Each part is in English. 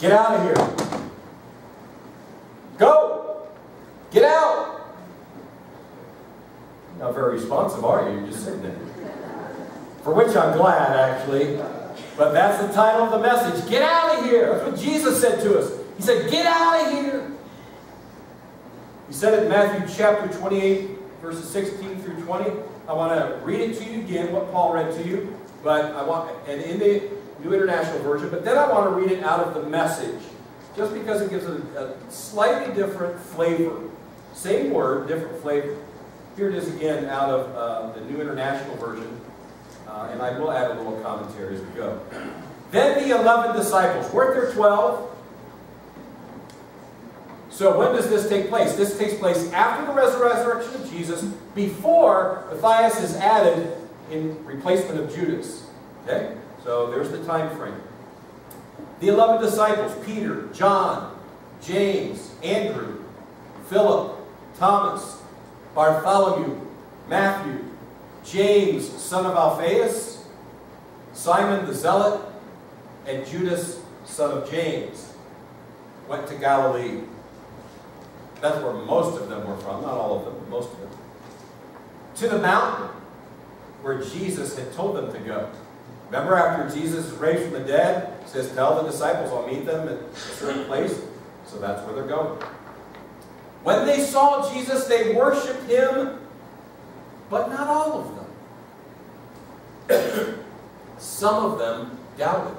Get out of here. Go. Get out. Not very responsive, are you? You're just sitting there. For which I'm glad, actually. But that's the title of the message. Get out of here. That's what Jesus said to us. He said, get out of here. He said it in Matthew chapter 28, verses 16 through 20. I want to read it to you again, what Paul read to you. But I want, and in the New International Version, but then I want to read it out of the message. Just because it gives a, a slightly different flavor. Same word, different flavor. Here it is again out of uh, the New International Version. Uh, and I will add a little commentary as we go. Then the 11 disciples, weren't there 12? So when does this take place? This takes place after the resurrection of Jesus, before Matthias is added in replacement of Judas. Okay? So there's the time frame. The 11 disciples, Peter, John, James, Andrew, Philip, Thomas, Bartholomew, Matthew, James, son of Alphaeus, Simon the Zealot, and Judas, son of James, went to Galilee. That's where most of them were from, not all of them, but most of them. To the mountain where Jesus had told them to go. Remember after Jesus is raised from the dead, says, tell the disciples I'll meet them at a certain place. So that's where they're going. When they saw Jesus, they worshiped him, but not all of them. Some of them doubted.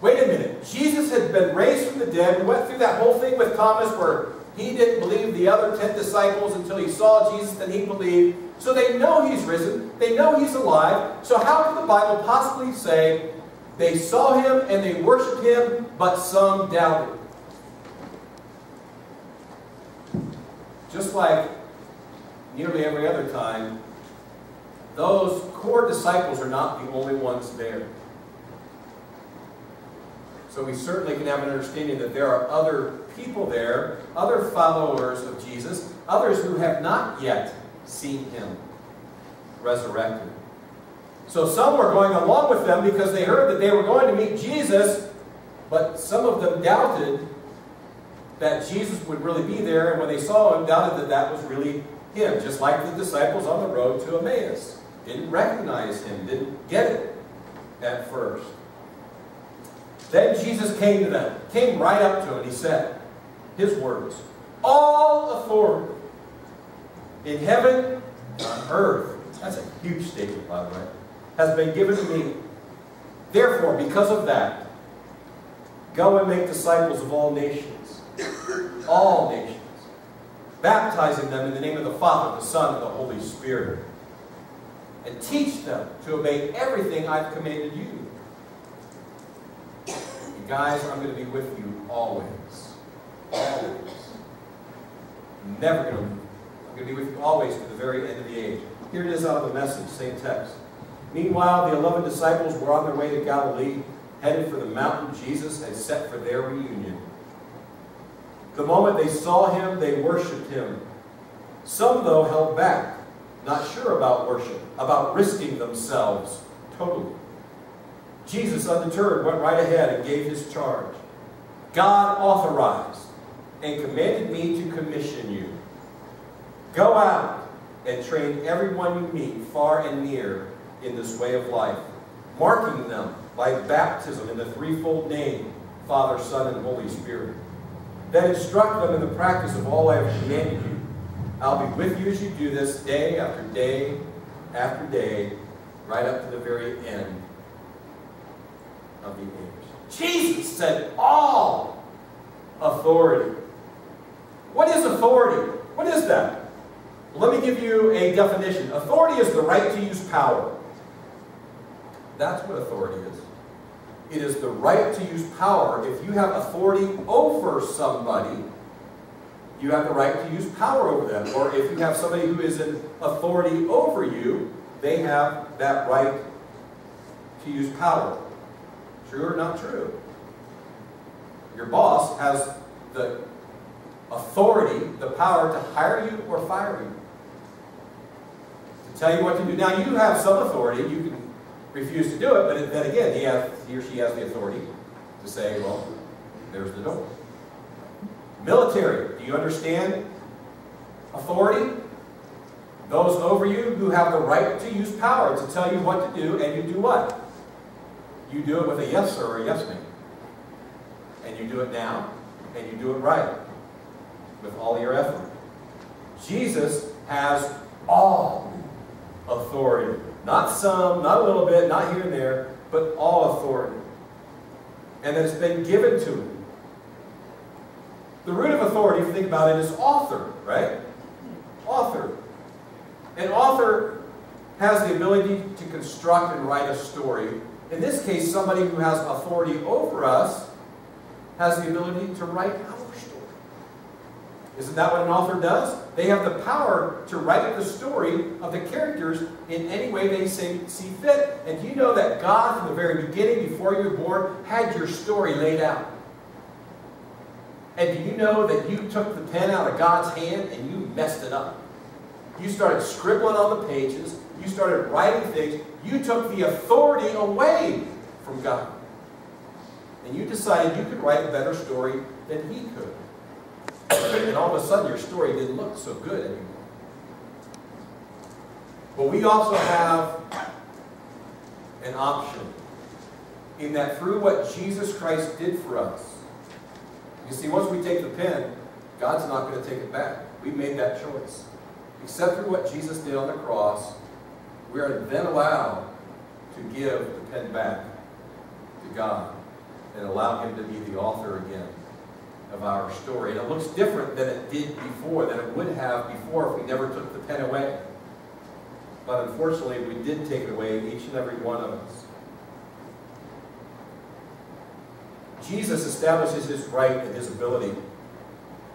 Wait a minute. Jesus had been raised from the dead. We went through that whole thing with Thomas where he didn't believe the other ten disciples until he saw Jesus, then he believed. So they know he's risen. They know he's alive. So how can the Bible possibly say they saw him and they worshiped him, but some doubted? Just like nearly every other time, those core disciples are not the only ones there. So we certainly can have an understanding that there are other people there, other followers of Jesus, others who have not yet seen him resurrected. So some were going along with them because they heard that they were going to meet Jesus, but some of them doubted that Jesus would really be there, and when they saw him, doubted that that was really him, just like the disciples on the road to Emmaus. Didn't recognize him, didn't get it at first. Then Jesus came to them, came right up to them, and he said, his words, All authority in heaven and on earth, that's a huge statement, by the way, has been given to me. Therefore, because of that, go and make disciples of all nations. All nations. Baptizing them in the name of the Father, the Son, and the Holy Spirit. And teach them to obey everything I've commanded you. Guys, I'm going to be with you always. Always. Never going to I'm going to be with you always to the very end of the age. Here it is out of the message, same text. Meanwhile, the eleven disciples were on their way to Galilee, headed for the mountain Jesus had set for their reunion. The moment they saw him, they worshipped him. Some, though, held back, not sure about worship, about risking themselves totally. Jesus, undeterred, went right ahead and gave his charge. God authorized and commanded me to commission you. Go out and train everyone you meet, far and near, in this way of life, marking them by baptism in the threefold name, Father, Son, and Holy Spirit. Then instruct them in the practice of all I have commanded you. I'll be with you as you do this day after day after day, right up to the very end of the. Jesus said all authority. What is authority? What is that? let me give you a definition. Authority is the right to use power. That's what authority is. It is the right to use power. If you have authority over somebody, you have the right to use power over them. Or if you have somebody who is in authority over you, they have that right to use power. True or not true? Your boss has the authority, the power to hire you or fire you. To tell you what to do. Now you have some authority. You can refuse to do it, but then again, he, has, he or she has the authority to say, well, there's the door. Military, do you understand authority? Those over you who have the right to use power to tell you what to do, and you do what? You do it with a yes sir or a yes ma'am. And you do it now, and you do it right, with all your effort. Jesus has all authority. Not some, not a little bit, not here and there, but all authority. And it's been given to him. The root of authority, if you think about it, is author, right? Author. An author has the ability to construct and write a story. In this case, somebody who has authority over us has the ability to write our story. Isn't that what an author does? They have the power to write the story of the characters in any way they see, fit. And you know that God, from the very beginning, before you were born, had your story laid out? And do you know that you took the pen out of God's hand and you messed it up? You started scribbling on the pages. You started writing things. You took the authority away from God. And you decided you could write a better story than he could. And all of a sudden, your story didn't look so good anymore. But we also have an option in that through what Jesus Christ did for us, you see, once we take the pen, God's not going to take it back. We made that choice. Except through what Jesus did on the cross, we are then allowed to give the pen back to God and allow Him to be the author again of our story. And it looks different than it did before, than it would have before if we never took the pen away. But unfortunately, we did take it away, each and every one of us. Jesus establishes his right and his ability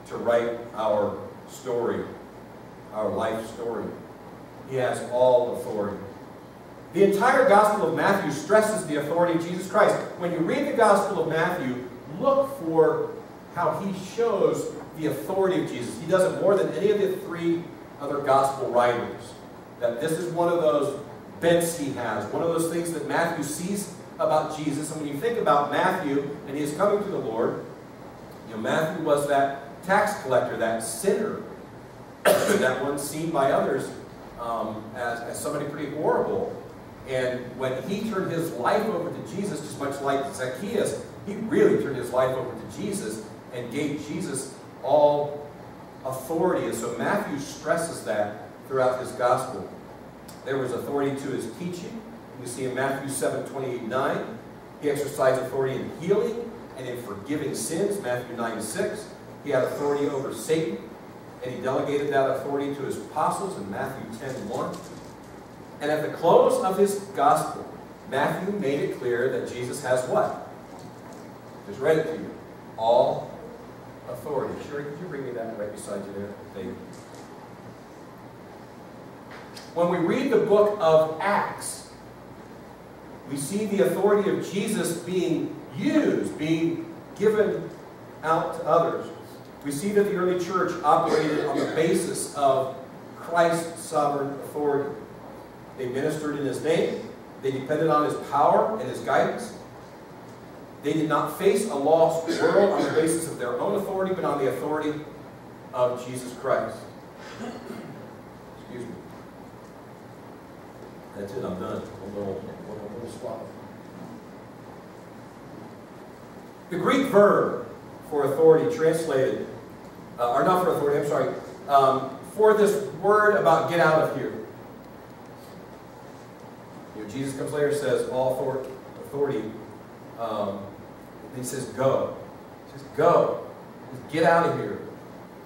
to write our story, our life story. He has all authority. The entire Gospel of Matthew stresses the authority of Jesus Christ. When you read the Gospel of Matthew, look for how he shows the authority of Jesus. He does it more than any of the three other Gospel writers. That this is one of those bents he has, one of those things that Matthew sees about Jesus. And when you think about Matthew and he is coming to the Lord, you know, Matthew was that tax collector, that sinner, that one seen by others um, as, as somebody pretty horrible. And when he turned his life over to Jesus, just much like Zacchaeus, he really turned his life over to Jesus and gave Jesus all authority. And so Matthew stresses that throughout his gospel. There was authority to his teaching. We see in Matthew 7, 28, 9. He exercised authority in healing and in forgiving sins, Matthew 9, 6. He had authority over Satan, and he delegated that authority to his apostles in Matthew 10, 1. And at the close of his gospel, Matthew made it clear that Jesus has what? Just read it to you. All authority. Sherry, could you bring me that right beside you there? Thank you. When we read the book of Acts, we see the authority of Jesus being used, being given out to others. We see that the early church operated on the basis of Christ's sovereign authority. They ministered in his name. They depended on his power and his guidance. They did not face a lost world on the basis of their own authority, but on the authority of Jesus Christ. Excuse me. That's it, I'm done. One little swallow. The Greek verb for authority translated, uh, or not for authority, I'm sorry, um, for this word about get out of here. You know, Jesus comes later and says, all authority, um, he says, go. He says, go. Get out of here.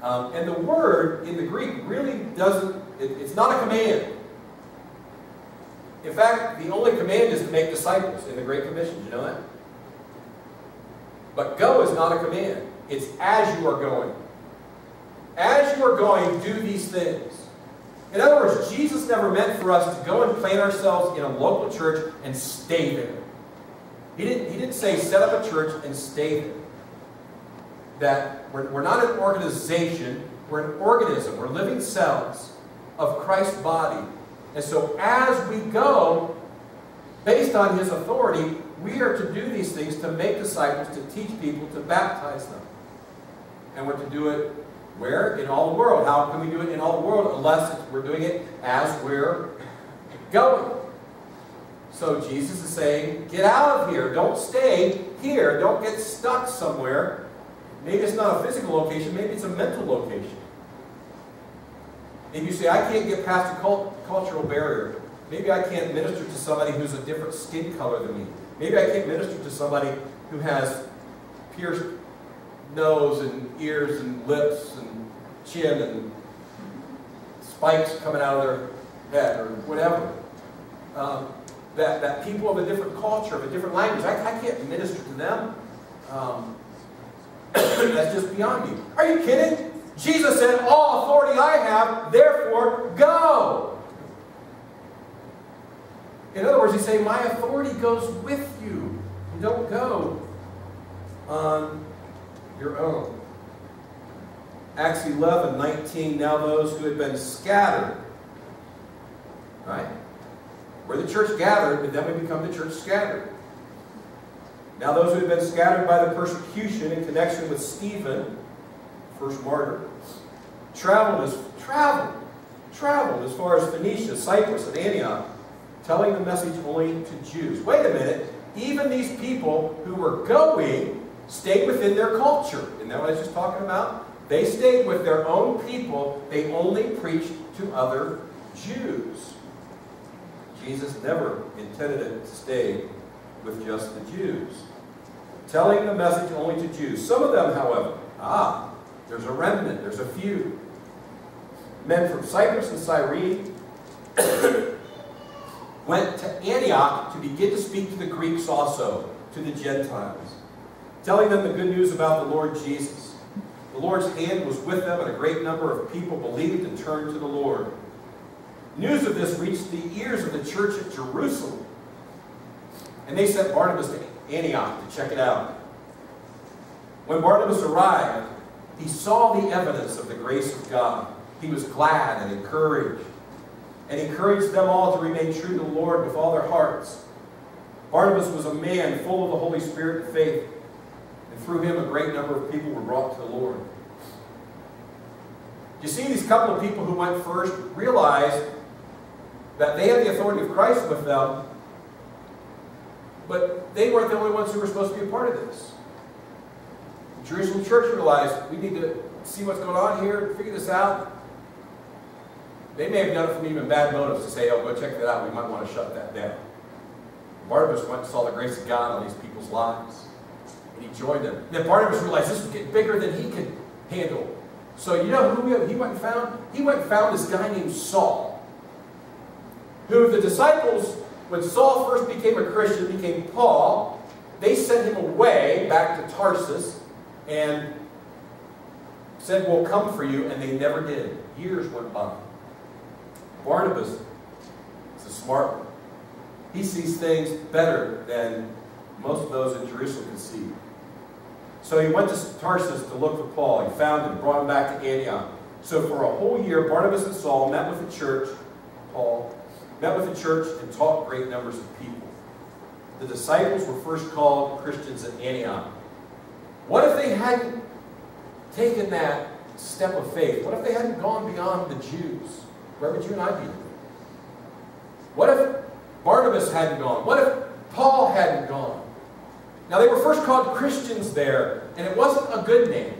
Um, and the word in the Greek really doesn't, it, it's not a command. In fact, the only command is to make disciples in the Great Commission. You know that? But go is not a command. It's as you are going. As you are going, do these things. In other words, Jesus never meant for us to go and plant ourselves in a local church and stay there. He didn't, he didn't say set up a church and stay there. That we're, we're not an organization, we're an organism. We're living cells of Christ's body. And so as we go, Based on his authority, we are to do these things to make disciples, to teach people, to baptize them. And we're to do it where? In all the world. How can we do it in all the world unless we're doing it as we're going? So Jesus is saying, get out of here. Don't stay here. Don't get stuck somewhere. Maybe it's not a physical location. Maybe it's a mental location. Maybe you say, I can't get past a cult cultural barrier. Maybe I can't minister to somebody who's a different skin color than me. Maybe I can't minister to somebody who has pierced nose and ears and lips and chin and spikes coming out of their head or whatever. Um, that, that people of a different culture, of a different language, I, I can't minister to them. Um, that's just beyond me. Are you kidding? Jesus said, All authority I have, therefore go. In other words, he's saying, My authority goes with you. Don't go on your own. Acts 11, 19, now those who had been scattered, right? Where the church gathered, but then we become the church scattered. Now those who had been scattered by the persecution in connection with Stephen, first martyr, traveled as traveled, traveled as far as Phoenicia, Cyprus, and Antioch, telling the message only to Jews. Wait a minute, even these people who were going stayed within their culture. Isn't that what I was just talking about? They stayed with their own people. They only preached to other Jews. Jesus never intended it to stay with just the Jews. Telling the message only to Jews. Some of them, however, ah, there's a remnant, there's a few. Men from Cyprus and Cyrene went to Antioch to begin to speak to the Greeks also, to the Gentiles, telling them the good news about the Lord Jesus. The Lord's hand was with them, and a great number of people believed and turned to the Lord. News of this reached the ears of the church at Jerusalem. And they sent Barnabas to Antioch to check it out. When Barnabas arrived, he saw the evidence of the grace of God. He was glad and encouraged, and encouraged them all to remain true to the Lord with all their hearts. Barnabas was a man full of the Holy Spirit and faith, through him a great number of people were brought to the Lord. You see, these couple of people who went first realized that they had the authority of Christ with them, but they weren't the only ones who were supposed to be a part of this. The Jerusalem church realized we need to see what's going on here, figure this out. They may have done it from even bad motives to say, oh, go check that out. We might want to shut that down. Barnabas went and saw the grace of God on these people's lives. He joined them. And then Barnabas realized this was getting bigger than he could handle. So you know who he went and found? He went and found this guy named Saul. Who the disciples, when Saul first became a Christian, became Paul, they sent him away back to Tarsus and said, We'll come for you, and they never did. Years went by. Barnabas is a smart one. He sees things better than most of those in Jerusalem can see. So he went to Tarsus to look for Paul. He found him, brought him back to Antioch. So for a whole year, Barnabas and Saul met with the church, Paul, met with the church and taught great numbers of people. The disciples were first called Christians at Antioch. What if they hadn't taken that step of faith? What if they hadn't gone beyond the Jews? Where would you and I be? What if Barnabas hadn't gone? What if Paul hadn't gone? Now, they were first called Christians there, and it wasn't a good name.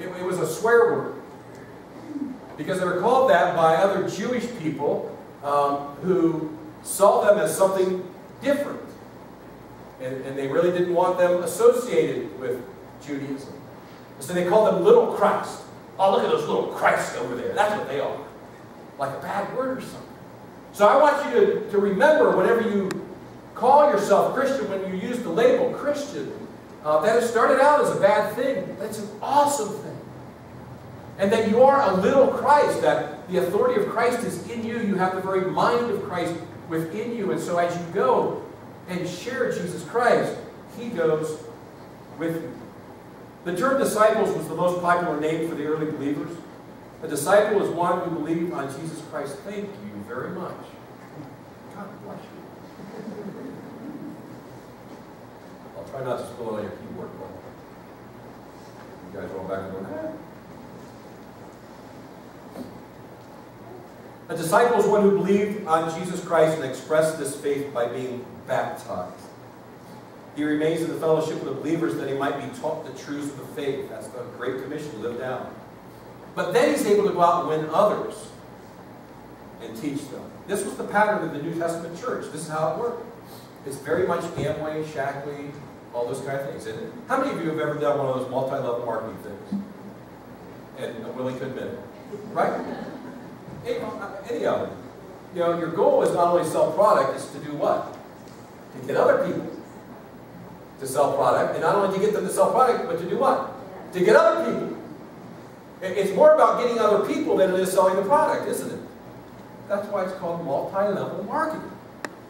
It, it was a swear word. Because they were called that by other Jewish people um, who saw them as something different. And, and, they really didn't want them associated with Judaism. So they called them little Christ. Oh, look at those little Christs over there. That's what they are. Like a bad word or something. So I want you to, to remember whenever you call yourself Christian, when you use the label Christian, uh, that it started out as a bad thing. That's an awesome thing. And that you are a little Christ, that the authority of Christ is in you. You have the very mind of Christ within you. And so as you go and share Jesus Christ, He goes with you. The term disciples was the most popular name for the early believers. A disciple is one who believed on Jesus Christ. Thank you very much. God bless you. Try not spill it on your keyboard, but you guys roll back and go. A disciple is one who believed on Jesus Christ and expressed this faith by being baptized. He remains in the fellowship of the believers that he might be taught the truths of the faith. That's the Great Commission to live down. But then he's able to go out and win others and teach them. This was the pattern of the New Testament church. This is how it worked. It's very much Amway, Shaklee, all those kind of things. And how many of you have ever done one of those multi-level marketing things? And I'm willing to admit it. Right? Any uh, of them. You know, your goal is not only sell product, it's to do what? To get other people to sell product. And not only to get them to sell product, but to do what? To get other people. It's more about getting other people than it is selling the product, isn't it? That's why it's called multi-level marketing.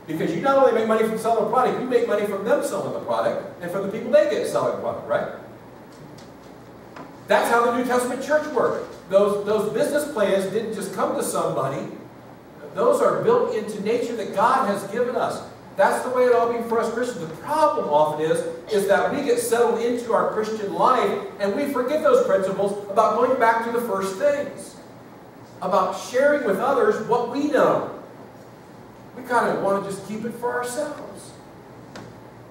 Because you not only make money from selling the product, you make money from them selling the product and from the people they get selling the product, right? That's how the New Testament church worked. Those, those business plans didn't just come to somebody. Those are built into nature that God has given us. That's the way it all be for us Christians. The problem often is, is that we get settled into our Christian life and we forget those principles about going back to the first things. About sharing with others what we know. We kind of want to just keep it for ourselves.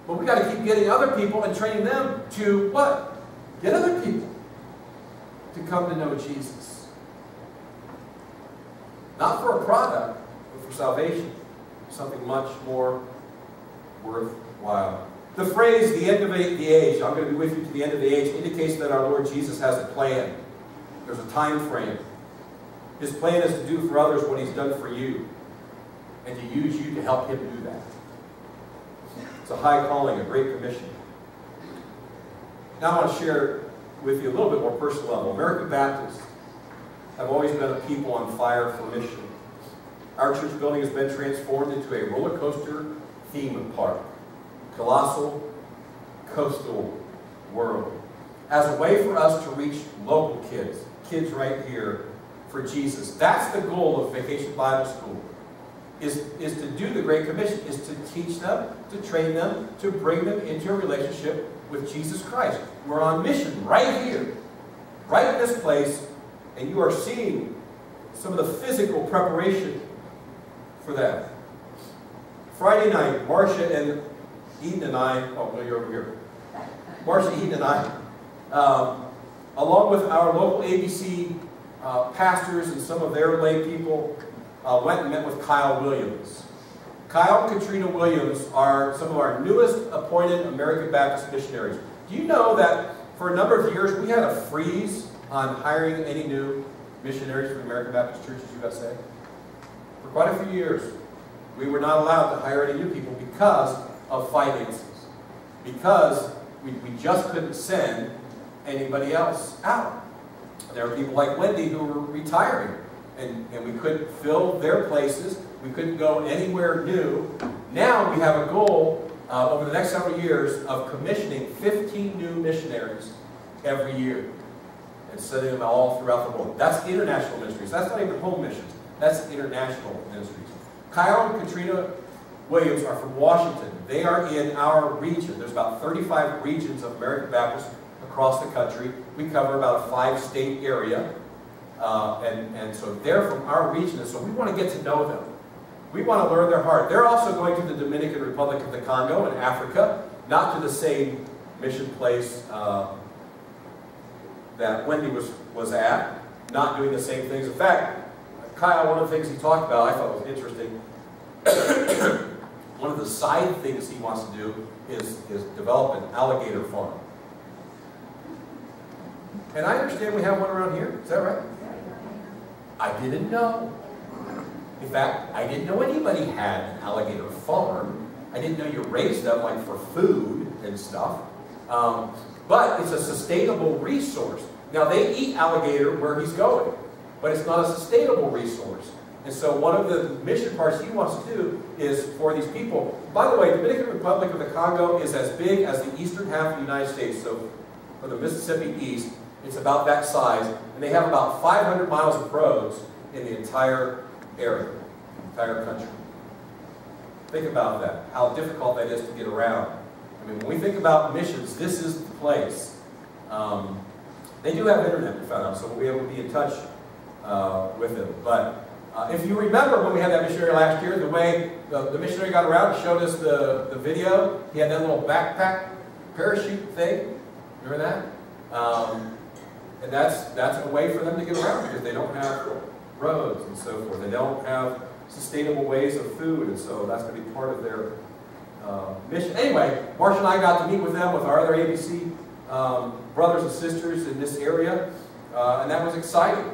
But we got to keep getting other people and training them to what? Get other people to come to know Jesus. Not for a product, but for salvation. Something much more worthwhile. The phrase, the end of the age, I'm going to be with you to the end of the age, indicates that our Lord Jesus has a plan. There's a time frame. His plan is to do for others what he's done for you, and to use you to help him do that. It's a high calling, a great commission. Now I want to share with you a little bit more personal level. American Baptists have always been a people on fire for mission. Our church building has been transformed into a roller coaster theme park. Colossal Coaster World. As a way for us to reach local kids, kids right here for Jesus. That's the goal of Vacation Bible School. Is, is to do the Great Commission, is to teach them, to train them, to bring them into a relationship with Jesus Christ. We're on mission right here, right in this place, and you are seeing some of the physical preparation for that. Friday night, Marcia and Eden and I, oh, no, you're over here. Marcia, Eden, and I, um, along with our local ABC uh, pastors and some of their lay people, uh, went and met with Kyle Williams. Kyle and Katrina Williams are some of our newest appointed American Baptist missionaries. Do you know that for a number of years we had a freeze on hiring any new missionaries from American Baptist Churches USA? For quite a few years we were not allowed to hire any new people because of finances. Because we, we just couldn't send anybody else out. There were people like Wendy who were retiring, and, and we couldn't fill their places. We couldn't go anywhere new. Now we have a goal uh, over the next several years of commissioning 15 new missionaries every year and sending them all throughout the world. That's international ministries. That's not even home missions. That's international ministries. Kyle and Katrina Williams are from Washington. They are in our region. There's about 35 regions of American Baptists across the country. We cover about a five-state area. Uh, and, and so they're from our region, and so we want to get to know them. We want to learn their heart. They're also going to the Dominican Republic of the Congo in Africa, not to the same mission place uh, that Wendy was, was at, not doing the same things. In fact, Kyle, one of the things he talked about I thought was interesting. one of the side things he wants to do is, is develop an alligator farm. And I understand we have one around here. Is that right? I didn't know. In fact, I didn't know anybody had an alligator farm. I didn't know you raised them like for food and stuff. Um, but it's a sustainable resource. Now they eat alligator where he's going but it's not a sustainable resource. And so one of the mission parts he wants to do is for these people. By the way, the Dominican Republic of the Congo is as big as the eastern half of the United States. So for the Mississippi East, it's about that size. And they have about 500 miles of roads in the entire area, entire country. Think about that, how difficult that is to get around. I mean, when we think about missions, this is the place. Um, they do have internet, we found out, so we'll be able to be in touch uh, with them. But uh, if you remember when we had that missionary last year, the way the, the missionary got around, showed us the, the video. He had that little backpack parachute thing. Remember that? Um, and that's, that's a way for them to get around because they don't have roads and so forth. They don't have sustainable ways of food, and so that's going to be part of their uh, mission. Anyway, Marcia and I got to meet with them, with our other ABC um, brothers and sisters in this area, uh, and that was exciting.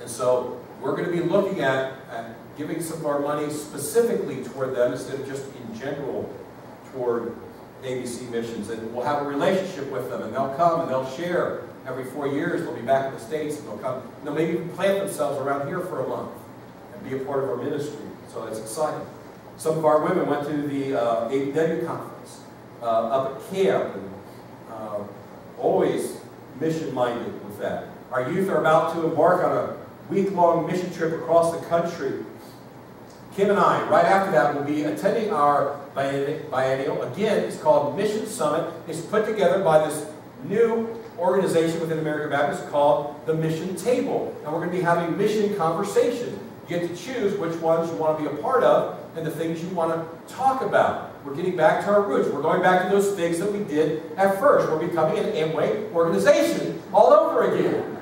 And so we're going to be looking at, at giving some of our money specifically toward them instead of just in general toward ABC missions. And we'll have a relationship with them, and they'll come and they'll share every four years. They'll be back in the States, and they'll come. And they'll maybe plant themselves around here for a month and be a part of our ministry. So it's exciting. Some of our women went to the uh, ABW conference uh, up at camp, and uh, always mission-minded with that. Our youth are about to embark on a week-long mission trip across the country. Kim and I, right after that, will be attending our biennial. Again, it's called Mission Summit. It's put together by this new organization within American Baptist called the Mission Table. And we're going to be having mission conversations. You get to choose which ones you want to be a part of and the things you want to talk about. We're getting back to our roots. We're going back to those things that we did at first. We're becoming an Amway organization all over again.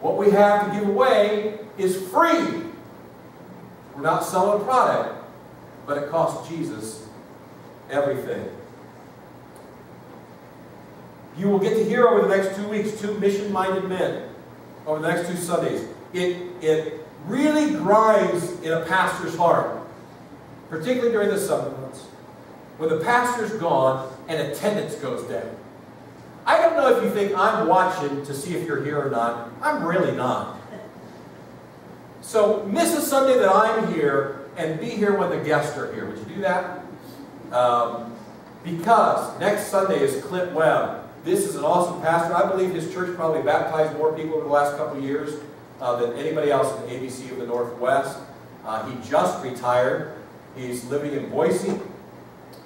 What we have to give away is free. We're not selling a product, but it costs Jesus everything. You will get to hear over the next two weeks two mission-minded men over the next two Sundays. It, it really grinds in a pastor's heart, particularly during the summer months, when the pastor's gone and attendance goes down. I don't know if you think I'm watching to see if you're here or not. I'm really not. So miss a Sunday that I'm here and be here when the guests are here. Would you do that? Um, because next Sunday is Clint Webb. This is an awesome pastor. I believe his church probably baptized more people over the last couple of years uh, than anybody else in the ABC of the Northwest. Uh, he just retired. He's living in Boise,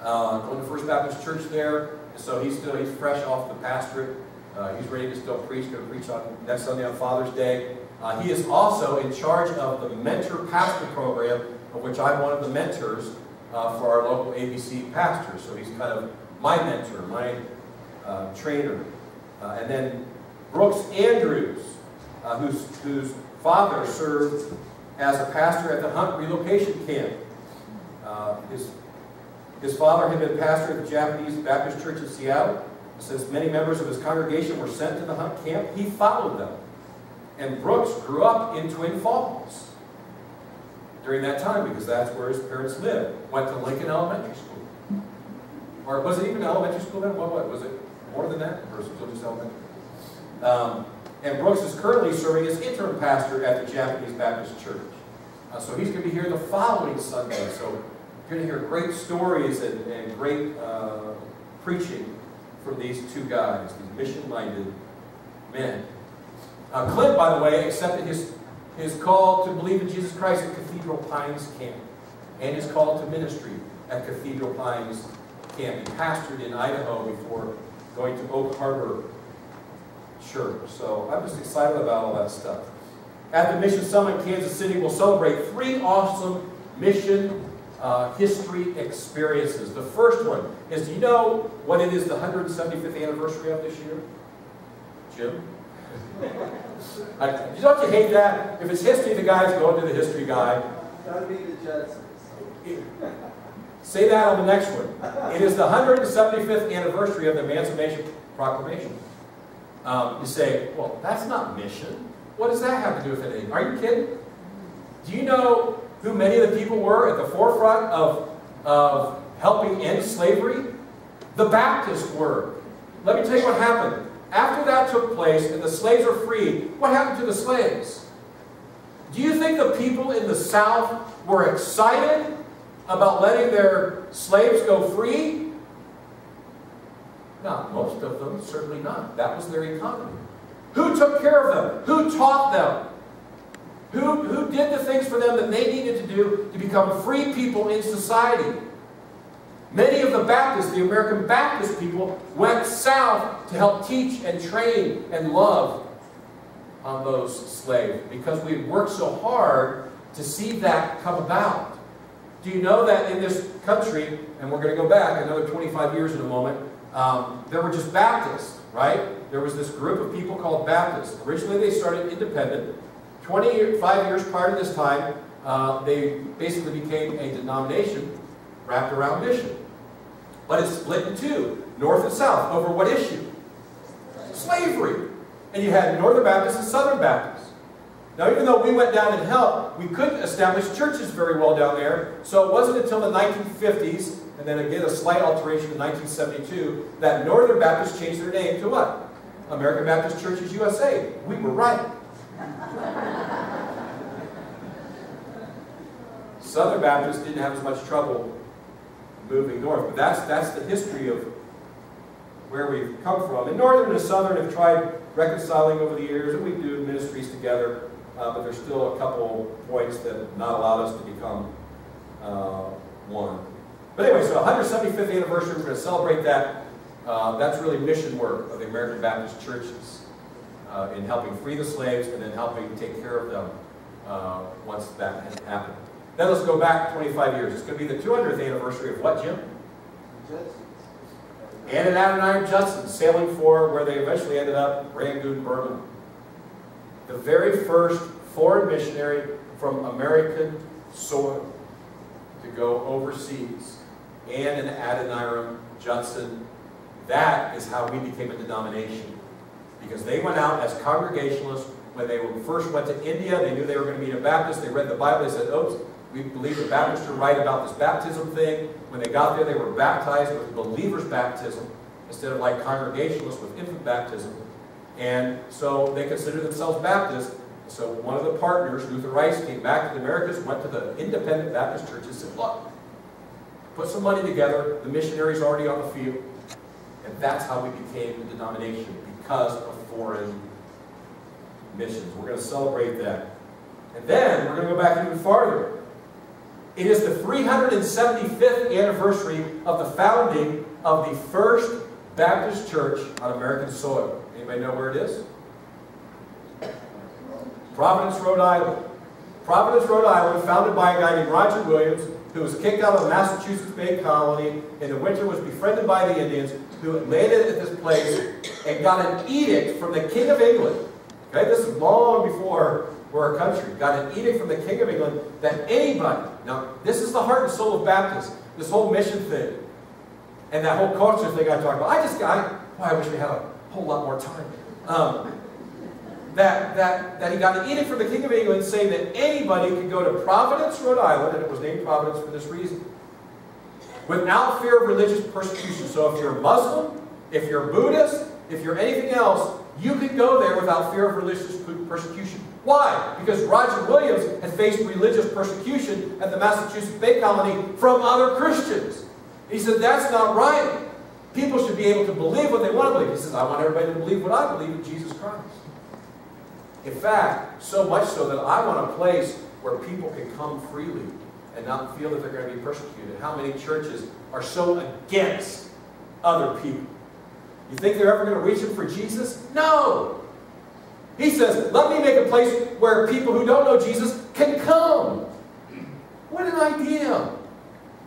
uh, going to First Baptist Church there. So he's still he's fresh off the pastorate. Uh, he's ready to still preach. Going to preach on next Sunday on Father's Day. Uh, he is also in charge of the mentor pastor program, of which I'm one of the mentors uh, for our local ABC pastors. So he's kind of my mentor, my uh, trainer. Uh, and then Brooks Andrews, uh, whose, whose father served as a pastor at the Hunt relocation camp. Uh, his, his father had been pastor at the Japanese Baptist Church in Seattle. Since many members of his congregation were sent to the Hunt camp, he followed them. And Brooks grew up in Twin Falls during that time because that's where his parents lived. Went to Lincoln Elementary School. Or was it even elementary school then? What, what was it? More than that? Was just elementary? Um, and Brooks is currently serving as interim pastor at the Japanese Baptist Church. Uh, so he's going to be here the following Sunday. So you're going to hear great stories and, and great uh, preaching from these two guys, these mission-minded men. Uh, Clint, by the way, accepted his, his call to believe in Jesus Christ at Cathedral Pines Camp and his call to ministry at Cathedral Pines Camp. He pastored in Idaho before going to Oak Harbor Church. So I'm just excited about all that stuff. At the Mission Summit Kansas City, we'll celebrate three awesome mission uh, history experiences. The first one is, do you know what it is the 175th anniversary of this year? Jim? I, don't you hate that? If it's history, the guy's going to the history guy. Gotta be the Judsons. Say that on the next one. It is the 175th anniversary of the Emancipation Proclamation. Um, you say, well, that's not mission. What does that have to do with anything? Are you kidding? Do you know who many of the people were at the forefront of, of helping end slavery? The Baptists were. Let me tell you what happened. After that took place and the slaves were freed, what happened to the slaves? Do you think the people in the South were excited about letting their slaves go free? Not most of them, certainly not. That was their economy. Who took care of them? Who taught them? Who, who did the things for them that they needed to do to become free people in society? Many of the Baptists, the American Baptist people, went south to help teach and train and love on those slaves because we had worked so hard to see that come about. Do you know that in this country, and we're going to go back another 25 years in a moment, um, there were just Baptists, right? There was this group of people called Baptists. Originally they started independent. 25 years prior to this time, uh, they basically became a denomination wrapped around mission. But it's split in two, north and south, over what issue? Slavery. And you had Northern Baptists and Southern Baptists. Now, even though we went down and helped, we couldn't establish churches very well down there. So it wasn't until the 1950s, and then again a slight alteration in 1972, that Northern Baptists changed their name to what? American Baptist Churches USA. We were right. Southern Baptists didn't have as much trouble moving north, but that's, that's the history of where we've come from. And Northern and Southern have tried reconciling over the years, and we do ministries together, uh, but there's still a couple points that have not allowed us to become uh, one. But anyway, so 175th anniversary, we're going to celebrate that. Uh, that's really mission work of the American Baptist churches uh, in helping free the slaves and then helping take care of them uh, once that has happened. Then let's go back 25 years. It's going to be the 200th anniversary of what, Jim? Ann and Adoniram Judson sailing for where they eventually ended up, Rangoon, Burma. The very first foreign missionary from American soil to go overseas. Ann and Adoniram Judson. That is how we became a denomination. Because they went out as Congregationalists. When they first went to India, they knew they were going to meet a Baptist. They read the Bible. They said, oops, we believe the Baptists are right about this baptism thing. When they got there, they were baptized with believer's baptism instead of like Congregationalists with infant baptism. And so they considered themselves Baptists. So one of the partners, Luther Rice, came back to the Americas, went to the independent Baptist church and said, look, put some money together. The missionary's already on the field. And that's how we became a denomination, because of foreign missions. We're going to celebrate that. And then we're going to go back even farther. It is the 375th anniversary of the founding of the first Baptist church on American soil. Anybody know where it is? Providence, Rhode Island. Providence, Rhode Island, founded by a guy named Roger Williams, who was kicked out of the Massachusetts Bay Colony in the winter, was befriended by the Indians, who landed at this place and got an edict from the King of England. Okay, this is long before we're a country. Got an edict from the King of England that anybody, now this is the heart and soul of Baptists, this whole mission thing, and that whole culture thing I talked about. I just got, boy, I wish we had a whole lot more time. Um, that, that, that he got an edict from the King of England saying that anybody could go to Providence, Rhode Island, and it was named Providence for this reason, without fear of religious persecution. So if you're a Muslim, if you're a Buddhist, if you're anything else, you could go there without fear of religious persecution. Why? Because Roger Williams had faced religious persecution at the Massachusetts Bay Colony from other Christians. He said, that's not right. People should be able to believe what they want to believe. He says, I want everybody to believe what I believe in Jesus Christ. In fact, so much so that I want a place where people can come freely and not feel that they're going to be persecuted. How many churches are so against other people? You think they're ever going to reach them for Jesus? No! He says, let me make a place where people who don't know Jesus can come. What an idea.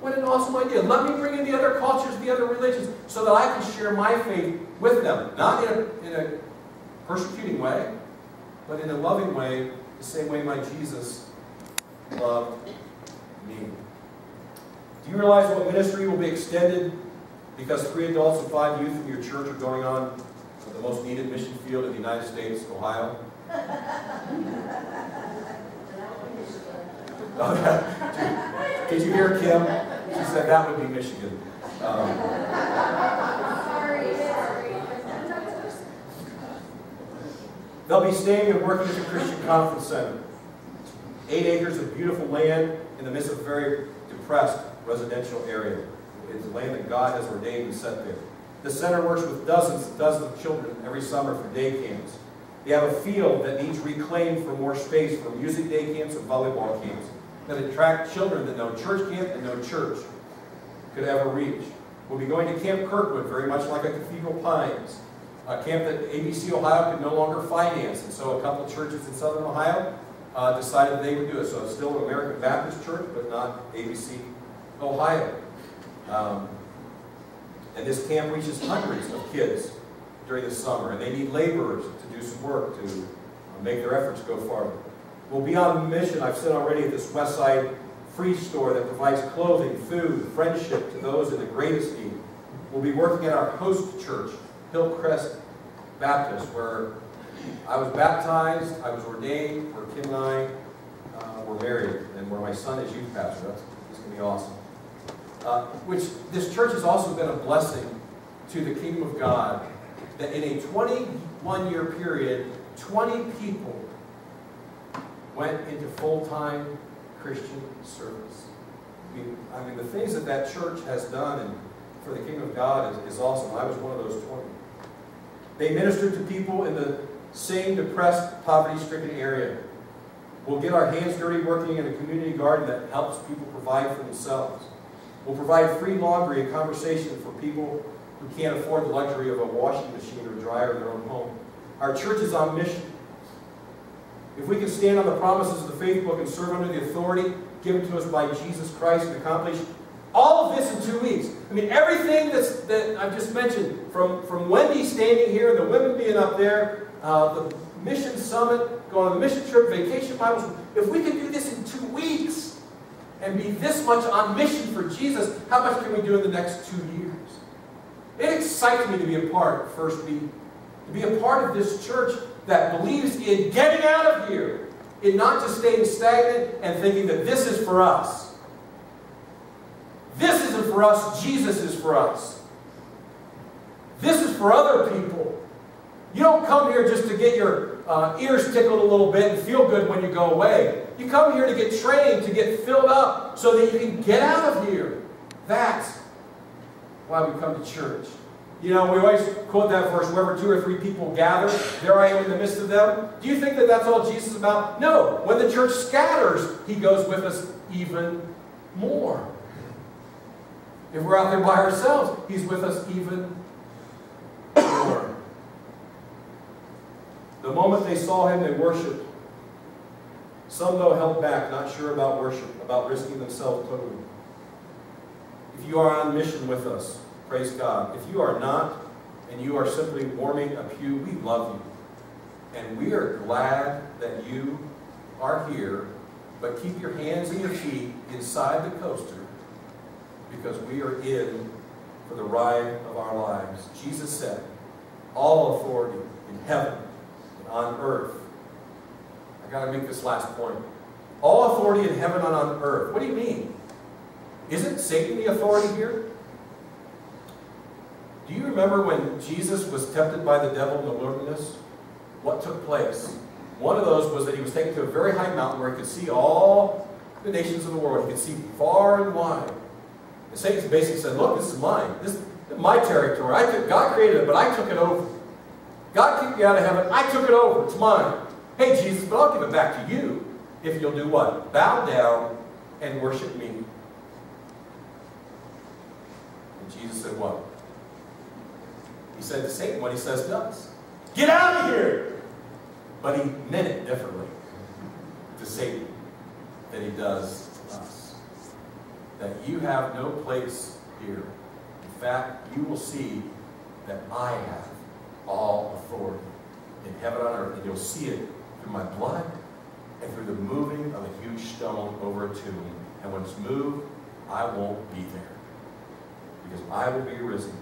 What an awesome idea. Let me bring in the other cultures, the other religions, so that I can share my faith with them. Not in a, in a persecuting way, but in a loving way, the same way my Jesus loved me. Do you realize what ministry will be extended because three adults and five youth in your church are going on the most needed mission field in the United States, Ohio? oh, Did you hear Kim? She said that would be Michigan. Um, they'll be staying and working at the Christian Conference Center. Eight acres of beautiful land in the midst of a very depressed residential area. It's land that God has ordained and set there. The center works with dozens and dozens of children every summer for day camps. They have a field that needs reclaimed for more space for music day camps and volleyball camps that attract children that no church camp and no church could ever reach. We'll be going to Camp Kirkwood, very much like a Cathedral Pines, a camp that ABC Ohio could no longer finance. And so a couple churches in southern Ohio uh, decided they would do it. So it's still an American Baptist church, but not ABC Ohio. Um, and this camp reaches hundreds of kids during the summer, and they need laborers to do some work to uh, make their efforts go farther. We'll be on mission, I've said already, at this West Side free store that provides clothing, food, friendship to those in the greatest need. We'll be working at our host church, Hillcrest Baptist, where I was baptized, I was ordained, where Kim and I uh, were married, and where my son is youth pastor. That's, that's going to be awesome. Uh, which this church has also been a blessing to the kingdom of God, that in a 21 year period, 20 people went into full-time Christian service. I mean, I mean, the things that that church has done and for the kingdom of God is, is awesome. I was one of those 20. They ministered to people in the same depressed, poverty-stricken area. We'll get our hands dirty working in a community garden that helps people provide for themselves. We'll provide free laundry and conversation for people who can't afford the luxury of a washing machine or dryer in their own home. Our church is on mission. If we can stand on the promises of the faith book and serve under the authority given to us by Jesus Christ and accomplish all of this in two weeks. I mean, everything that's, that I've just mentioned, from, from Wendy standing here, the women being up there, uh, the mission summit, going on the mission trip, vacation Bibles, if we can do this in two weeks and be this much on mission for Jesus, how much can we do in the next two years? It excites me to be a part of First B, to be a part of this church that believes in getting out of here, in not just staying stagnant and thinking that this is for us. This isn't for us, Jesus is for us. This is for other people. You don't come here just to get your uh, ears tickled a little bit and feel good when you go away. You come here to get trained, to get filled up, so that you can get out of here. That's why we come to church. You know, we always quote that verse, wherever two or three people gather, there I am in the midst of them. Do you think that that's all Jesus is about? No. When the church scatters, he goes with us even more. If we're out there by ourselves, he's with us even more. The moment they saw him, they worshiped. Some, though, held back, not sure about worship, about risking themselves totally. If you are on mission with us, praise God. If you are not, and you are simply warming a pew, we love you. And we are glad that you are here, but keep your hands and your feet inside the coaster because we are in for the ride of our lives. Jesus said, all authority in heaven and on earth. I got to make this last point. All authority in heaven and on earth. What do you mean? Isn't Satan the authority here? Do you remember when Jesus was tempted by the devil in the wilderness? What took place? One of those was that he was taken to a very high mountain where he could see all the nations of the world. He could see far and wide. And Satan basically said, look, this is mine. This is my territory. I took, God created it, but I took it over. God kicked me out of heaven. I took it over. It's mine. Hey, Jesus, but I'll give it back to you if you'll do what? Bow down and worship me. And Jesus said what? He said to Satan what he says to us. Get out of here! But he meant it differently to Satan than he does to us. That you have no place here. In fact, you will see that I have all authority in heaven and on earth. And you'll see it through my blood and through the moving of a huge stone over a tomb. And when it's moved, I won't be there. Because I will be risen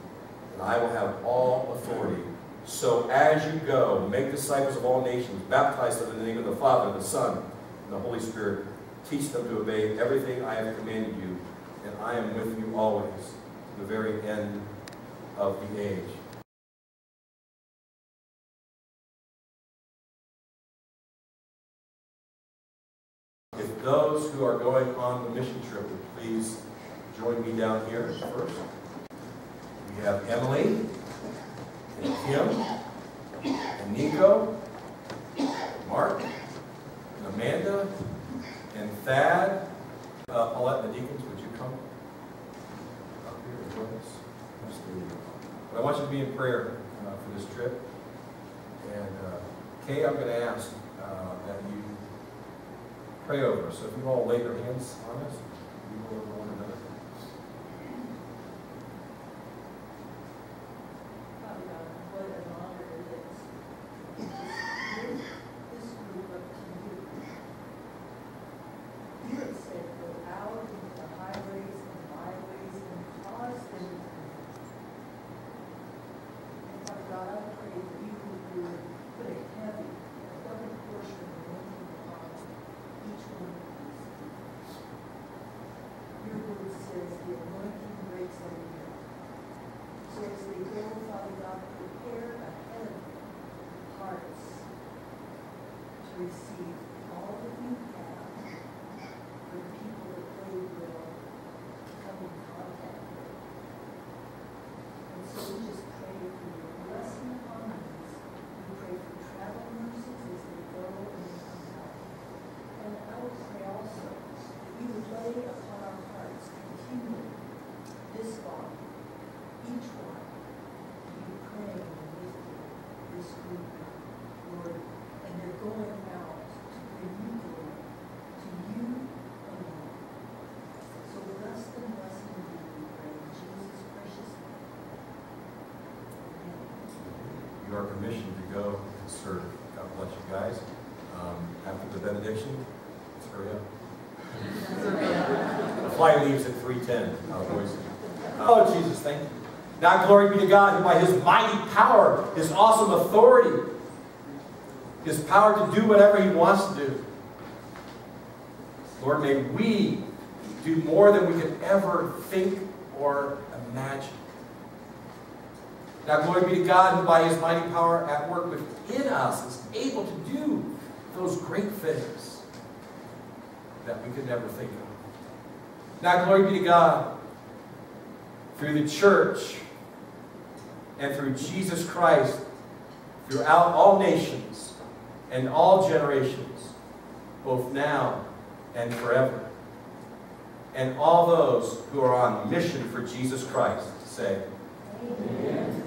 and I will have all authority. So as you go, make disciples of all nations, baptize them in the name of the Father, the Son, and the Holy Spirit. Teach them to obey everything I have commanded you, and I am with you always to the very end of the age. If those who are going on the mission trip would please join me down here first. We have Emily, and Kim, and Nico, Mark, and Amanda, and Thad. Uh, Paulette and the deacons, would you come up here and join us? But I want you to be in prayer uh, for this trip. And uh, Kay, I'm going to ask uh, that you pray over us. So if you all lay your hands on us, we will over one another. Father God, what an honor it is to lift this group up to you. You have said, go out into the highways and byways and cause them to come. And Father God, I pray that you would put a heavy, a double portion of anointing upon each one of these. Your word says the anointing breaks every yoke. So as they go, Father God, prepare ahead hearts to receive all that you have for the people that they will come in contact with. And so we just pray for your blessing upon these. We pray for travel mercies as they go and they come back. And I would pray also that you would lay upon our hearts continually this body, each one, to be praying and lifting this group up, Lord, and they're going out to bring you glory, to you alone. So bless them, bless them indeed, we pray in Jesus' precious name. Amen. You are commissioned to go and serve. God bless you guys. Um, after the benediction, let's hurry up. The flight leaves at 3:10. Uh, boys. Oh, Jesus, thank you. Now, glory be to God, who by his mighty power, his awesome authority, his power to do whatever he wants to do. Lord, may we do more than we could ever think or imagine. Now, glory be to God, who by his mighty power at work within us is able to do those great things that we could never think of. Now, glory be to God, through the church and through Jesus Christ, throughout all nations and all generations, both now and forever. And all those who are on mission for Jesus Christ say, Amen.